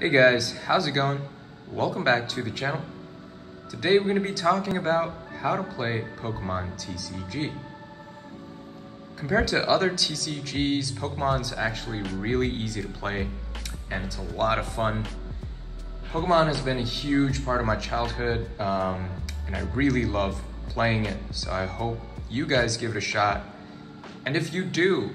Hey guys, how's it going? Welcome back to the channel. Today we're going to be talking about how to play Pokemon TCG. Compared to other TCGs, Pokemon's actually really easy to play and it's a lot of fun. Pokemon has been a huge part of my childhood um, and I really love playing it, so I hope you guys give it a shot. And if you do,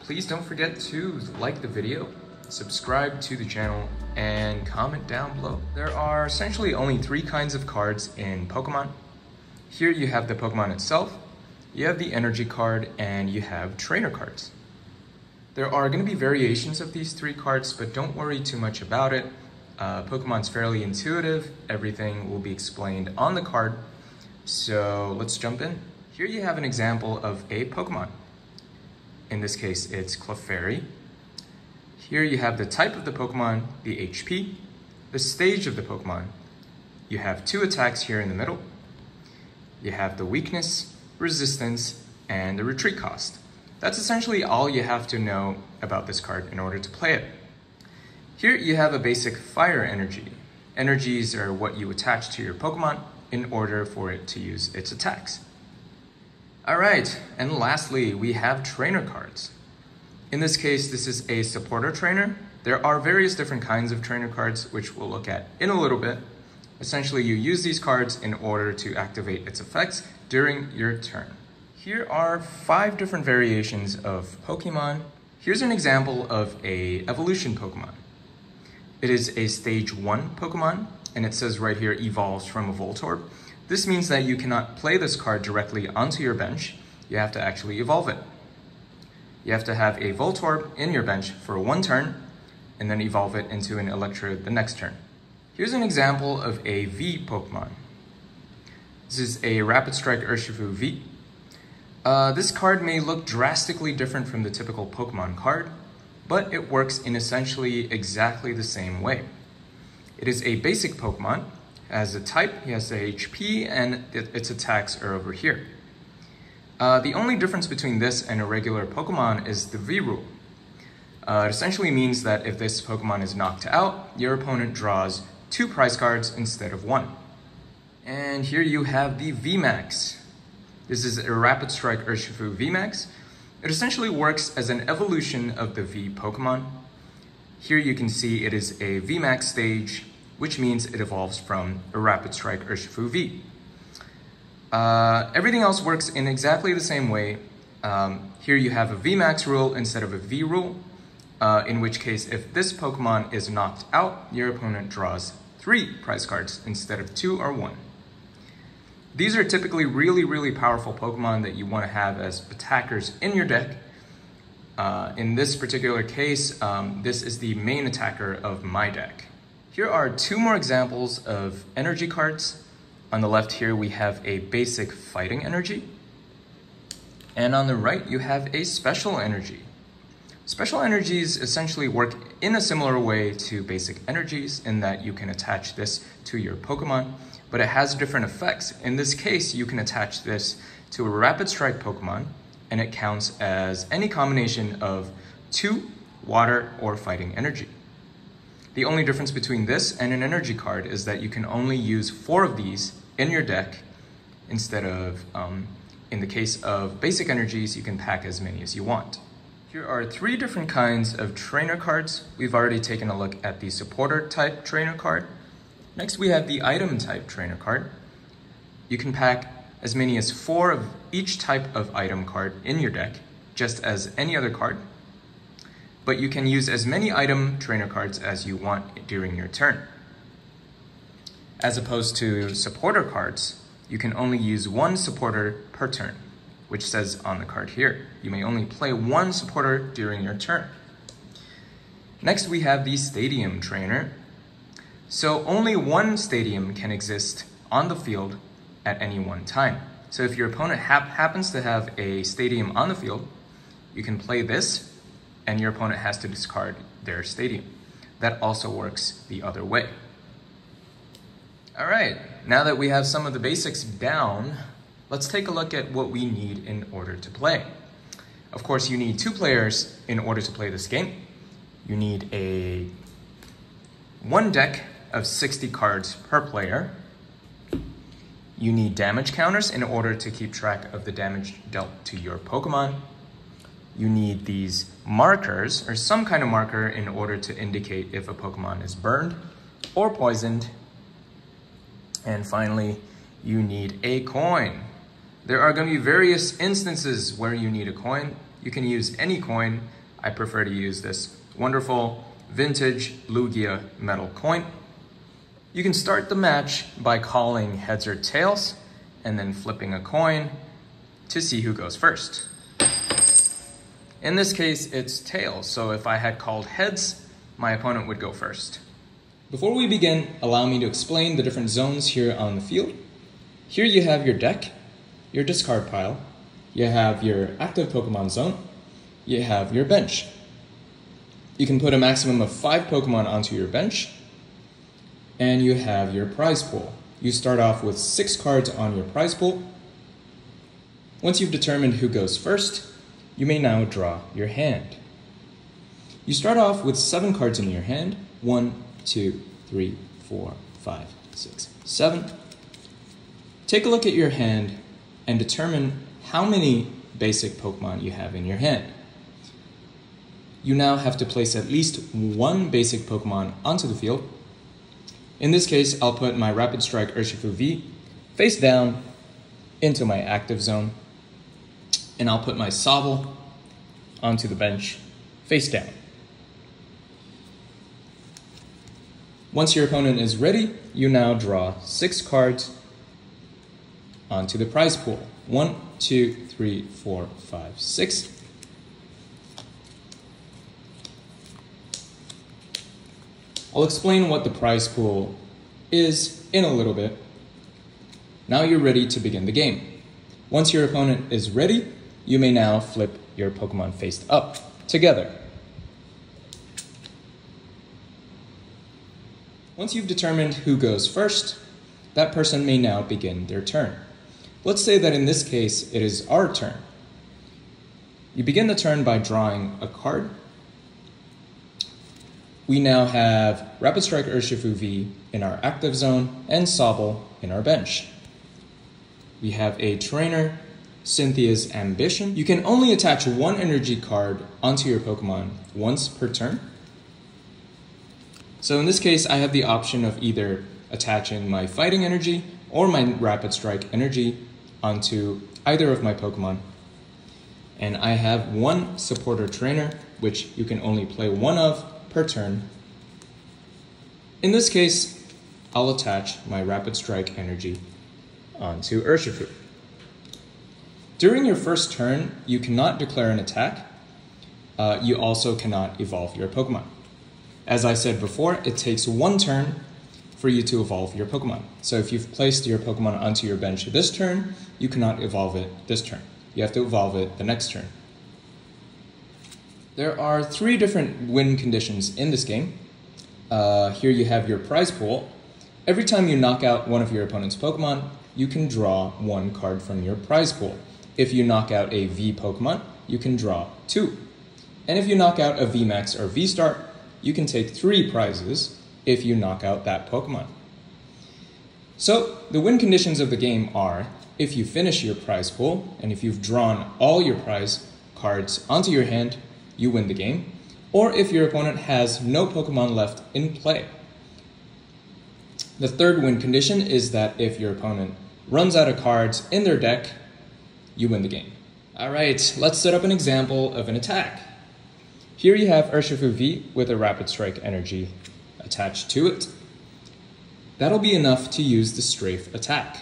please don't forget to like the video, subscribe to the channel, and comment down below. There are essentially only three kinds of cards in Pokemon. Here you have the Pokemon itself, you have the energy card, and you have trainer cards. There are going to be variations of these three cards, but don't worry too much about it. Uh, Pokemon's fairly intuitive, everything will be explained on the card, so let's jump in. Here you have an example of a Pokemon. In this case, it's Clefairy. Here you have the type of the Pokemon, the HP, the stage of the Pokemon. You have two attacks here in the middle. You have the weakness, resistance, and the retreat cost. That's essentially all you have to know about this card in order to play it. Here you have a basic fire energy. Energies are what you attach to your Pokemon in order for it to use its attacks. Alright, and lastly, we have trainer cards. In this case, this is a supporter trainer. There are various different kinds of trainer cards, which we'll look at in a little bit. Essentially, you use these cards in order to activate its effects during your turn. Here are five different variations of Pokemon. Here's an example of a evolution Pokemon. It is a stage one Pokemon, and it says right here evolves from a Voltorb. This means that you cannot play this card directly onto your bench. You have to actually evolve it. You have to have a Voltorb in your bench for one turn, and then evolve it into an Electrode the next turn. Here's an example of a V Pokemon. This is a Rapid Strike Urshifu V. Uh, this card may look drastically different from the typical Pokemon card, but it works in essentially exactly the same way. It is a basic Pokemon, has a type, he has the HP, and its attacks are over here. Uh, the only difference between this and a regular Pokemon is the V rule. Uh, it essentially means that if this Pokemon is knocked out, your opponent draws two prize cards instead of one. And here you have the VMAX. This is a Rapid Strike Urshifu VMAX. It essentially works as an evolution of the V Pokemon. Here you can see it is a VMAX stage, which means it evolves from a Rapid Strike Urshifu V. Uh, everything else works in exactly the same way. Um, here you have a VMAX rule instead of a V rule, uh, in which case if this Pokemon is knocked out, your opponent draws three prize cards instead of two or one. These are typically really, really powerful Pokemon that you want to have as attackers in your deck. Uh, in this particular case, um, this is the main attacker of my deck. Here are two more examples of energy cards on the left here, we have a basic fighting energy. And on the right, you have a special energy. Special energies essentially work in a similar way to basic energies in that you can attach this to your Pokemon, but it has different effects. In this case, you can attach this to a Rapid Strike Pokemon, and it counts as any combination of two water or fighting energy. The only difference between this and an energy card is that you can only use four of these in your deck instead of, um, in the case of basic energies, you can pack as many as you want. Here are three different kinds of trainer cards. We've already taken a look at the supporter type trainer card. Next, we have the item type trainer card. You can pack as many as four of each type of item card in your deck, just as any other card. But you can use as many item trainer cards as you want during your turn. As opposed to supporter cards, you can only use one supporter per turn, which says on the card here. You may only play one supporter during your turn. Next, we have the Stadium Trainer. So only one stadium can exist on the field at any one time. So if your opponent hap happens to have a stadium on the field, you can play this and your opponent has to discard their stadium. That also works the other way. All right, now that we have some of the basics down, let's take a look at what we need in order to play. Of course, you need two players in order to play this game. You need a one deck of 60 cards per player. You need damage counters in order to keep track of the damage dealt to your Pokemon. You need these markers, or some kind of marker, in order to indicate if a Pokemon is burned or poisoned. And finally, you need a coin. There are going to be various instances where you need a coin. You can use any coin. I prefer to use this wonderful vintage Lugia metal coin. You can start the match by calling heads or tails and then flipping a coin to see who goes first. In this case, it's tails, so if I had called heads, my opponent would go first. Before we begin, allow me to explain the different zones here on the field. Here you have your deck, your discard pile, you have your active Pokemon zone, you have your bench. You can put a maximum of five Pokemon onto your bench, and you have your prize pool. You start off with six cards on your prize pool. Once you've determined who goes first, you may now draw your hand. You start off with seven cards in your hand one, two, three, four, five, six, seven. Take a look at your hand and determine how many basic Pokemon you have in your hand you now have to place at least one basic Pokemon onto the field. In this case, I'll put my Rapid Strike Urshifu V face down into my active zone, and I'll put my Sobble onto the bench face down. Once your opponent is ready, you now draw six cards onto the prize pool. One, two, three, four, five, six. I'll explain what the prize pool is in a little bit. Now you're ready to begin the game. Once your opponent is ready, you may now flip your Pokemon face up together. Once you've determined who goes first, that person may now begin their turn. Let's say that in this case, it is our turn. You begin the turn by drawing a card we now have Rapid Strike Urshifu V in our active zone and Sobble in our bench. We have a trainer, Cynthia's Ambition. You can only attach one energy card onto your Pokemon once per turn. So in this case, I have the option of either attaching my Fighting Energy or my Rapid Strike Energy onto either of my Pokemon. And I have one Supporter Trainer, which you can only play one of per turn. In this case, I'll attach my Rapid Strike energy onto Urshifu. During your first turn, you cannot declare an attack. Uh, you also cannot evolve your Pokemon. As I said before, it takes one turn for you to evolve your Pokemon. So if you've placed your Pokemon onto your bench this turn, you cannot evolve it this turn. You have to evolve it the next turn. There are three different win conditions in this game. Uh, here you have your prize pool. Every time you knock out one of your opponent's Pokemon, you can draw one card from your prize pool. If you knock out a V Pokemon, you can draw two. And if you knock out a VMAX or V-Star, you can take three prizes if you knock out that Pokemon. So, the win conditions of the game are if you finish your prize pool, and if you've drawn all your prize cards onto your hand, you win the game, or if your opponent has no Pokemon left in play. The third win condition is that if your opponent runs out of cards in their deck, you win the game. Alright, let's set up an example of an attack. Here you have Urshifu V with a Rapid Strike energy attached to it. That'll be enough to use the Strafe attack.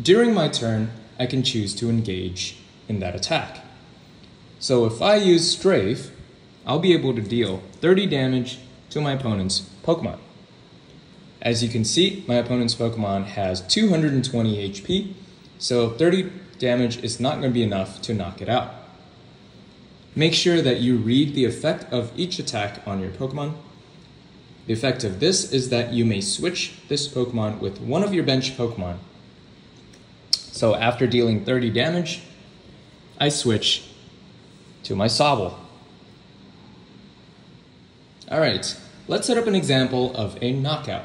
During my turn, I can choose to engage in that attack. So if I use Strafe, I'll be able to deal 30 damage to my opponent's Pokemon. As you can see, my opponent's Pokemon has 220 HP, so 30 damage is not going to be enough to knock it out. Make sure that you read the effect of each attack on your Pokemon. The effect of this is that you may switch this Pokemon with one of your bench Pokemon. So after dealing 30 damage, I switch to my Sobble. Alright, let's set up an example of a knockout.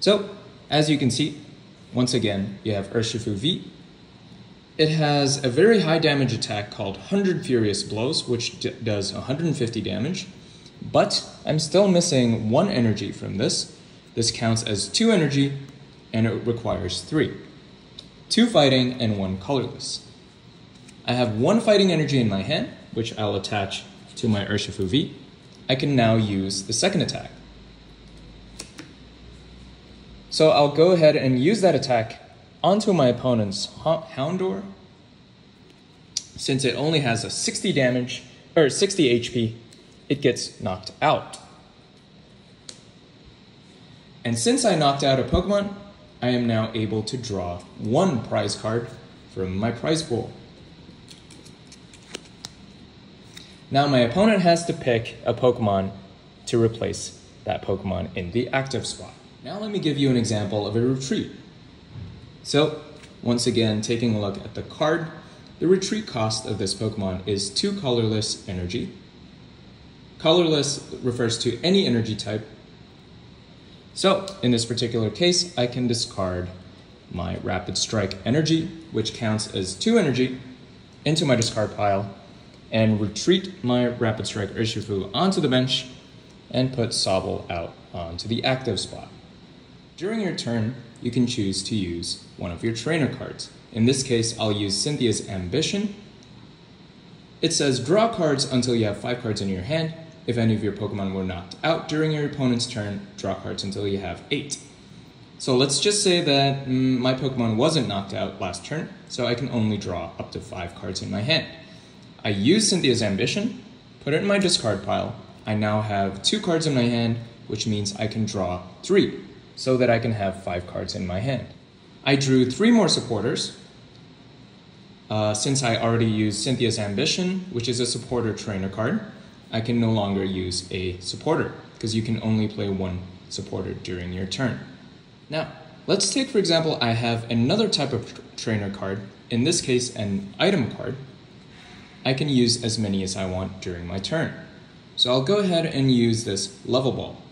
So, as you can see, once again, you have Urshifu V. It has a very high damage attack called 100 Furious Blows, which does 150 damage. But I'm still missing one energy from this. This counts as two energy, and it requires three. Two fighting and one colorless. I have one fighting energy in my hand, which I'll attach to my Urshifu V. I can now use the second attack. So I'll go ahead and use that attack onto my opponent's Houndour. Since it only has a 60 damage, or 60 HP, it gets knocked out. And since I knocked out a Pokemon, I am now able to draw one prize card from my prize pool. Now my opponent has to pick a Pokemon to replace that Pokemon in the active spot. Now let me give you an example of a retreat. So, once again, taking a look at the card, the retreat cost of this Pokemon is 2 colorless energy. Colorless refers to any energy type. So, in this particular case, I can discard my Rapid Strike energy, which counts as 2 energy, into my discard pile, and retreat my Rapid Strike Urshifu onto the bench and put Sobble out onto the active spot. During your turn, you can choose to use one of your trainer cards. In this case, I'll use Cynthia's Ambition. It says draw cards until you have five cards in your hand. If any of your Pokemon were knocked out during your opponent's turn, draw cards until you have eight. So let's just say that mm, my Pokemon wasn't knocked out last turn, so I can only draw up to five cards in my hand. I use Cynthia's Ambition, put it in my discard pile. I now have two cards in my hand, which means I can draw three so that I can have five cards in my hand. I drew three more supporters. Uh, since I already used Cynthia's Ambition, which is a supporter trainer card, I can no longer use a supporter because you can only play one supporter during your turn. Now, let's take for example, I have another type of trainer card, in this case an item card. I can use as many as I want during my turn. So I'll go ahead and use this level ball.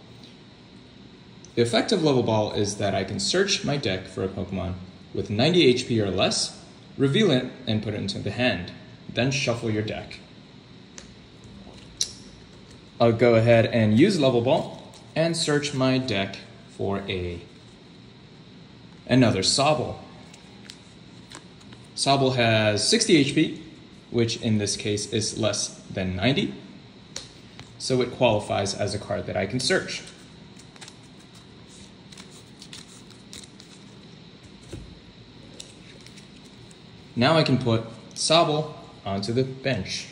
The effect of Level Ball is that I can search my deck for a Pokemon with 90 HP or less, reveal it, and put it into the hand. Then shuffle your deck. I'll go ahead and use Level Ball and search my deck for a another Sobble. Sobble has 60 HP, which in this case is less than 90, so it qualifies as a card that I can search. Now I can put Sobble onto the bench.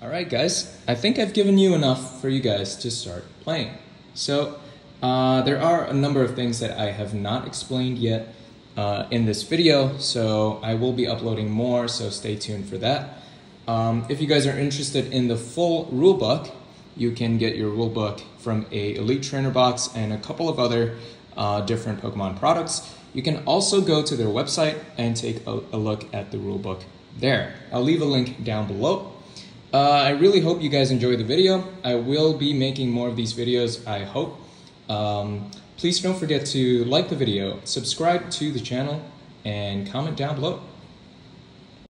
Alright guys, I think I've given you enough for you guys to start playing. So, uh, there are a number of things that I have not explained yet uh, in this video, so I will be uploading more, so stay tuned for that. Um, if you guys are interested in the full rulebook, you can get your rulebook from a Elite Trainer box and a couple of other uh, different Pokemon products. You can also go to their website and take a, a look at the rulebook there. I'll leave a link down below. Uh, I really hope you guys enjoy the video. I will be making more of these videos, I hope. Um, please don't forget to like the video, subscribe to the channel, and comment down below.